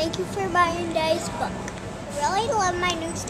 Thank you for buying Daddy's book. I really love my new stuff.